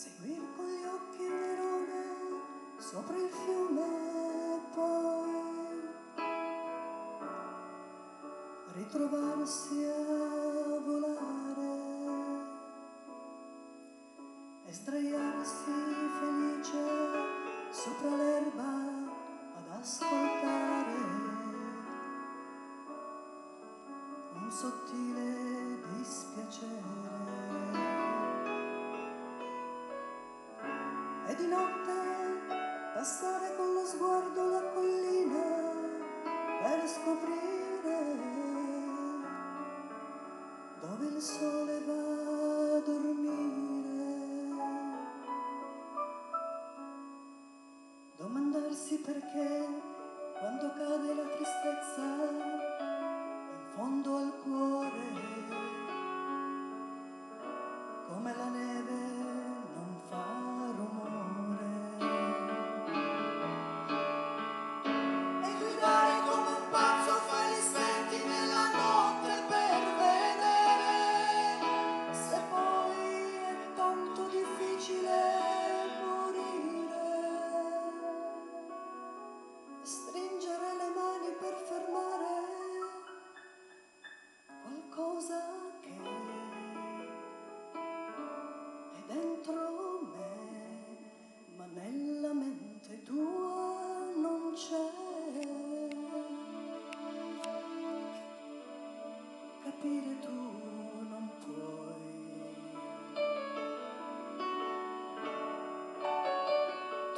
seguir con gli occhi un verone sopra il fiume e poi ritrovarsi a volare e sdraiarsi felice sopra l'erba ad ascoltare un sottile dispiacere. E di notte passare con lo sguardo la collina per scoprire dove il sole va a dormire. Domandarsi perché quando cade la tristezza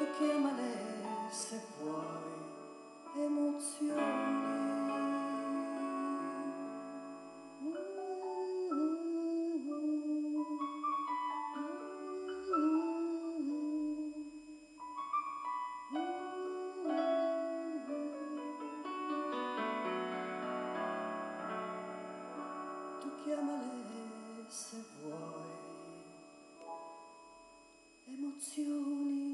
Tu chiamale se vuoi emozioni. Chiamale se vuoi emozioni.